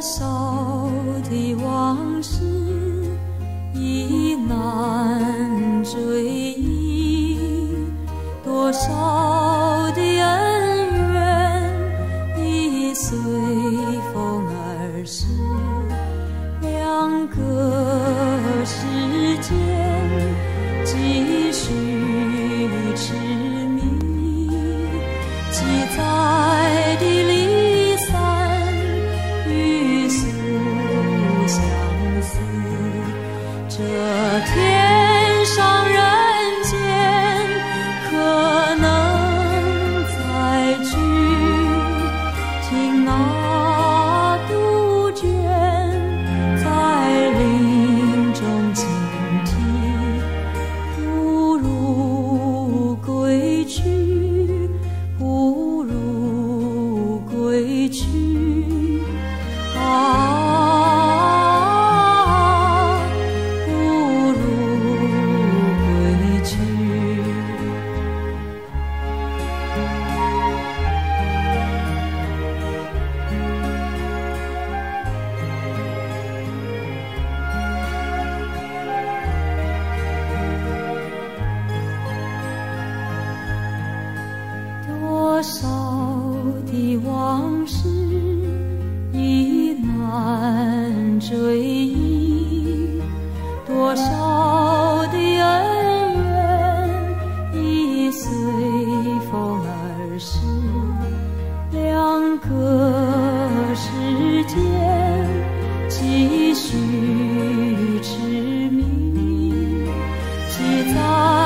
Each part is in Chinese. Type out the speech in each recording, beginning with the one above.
多少的往事已难追忆。多少的恩怨已随风而逝。两个世界这天。的往事已难追忆多少的恩怨已随风而逝两个世界几许痴迷几载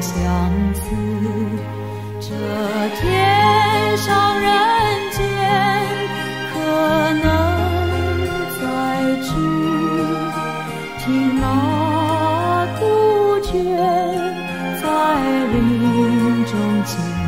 相思。这天上人间，可能再聚。听那杜鹃在林中间。